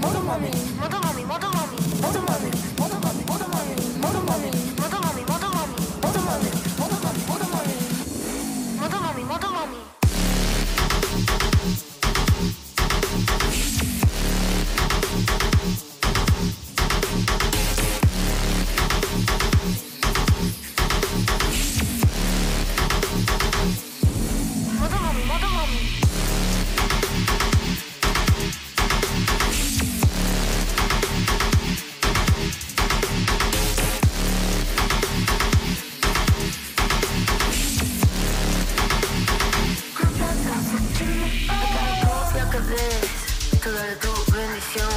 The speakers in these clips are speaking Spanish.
元神元神元神 que tu bendición.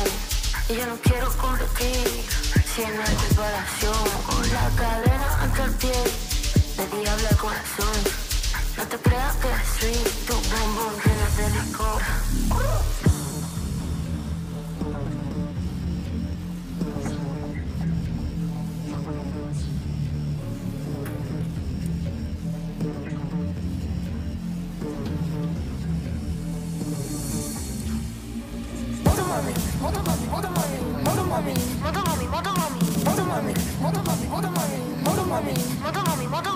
Y yo no quiero competir, si no hay comparación. Con la cadena hasta el pie, de diablo al corazón. またがみまた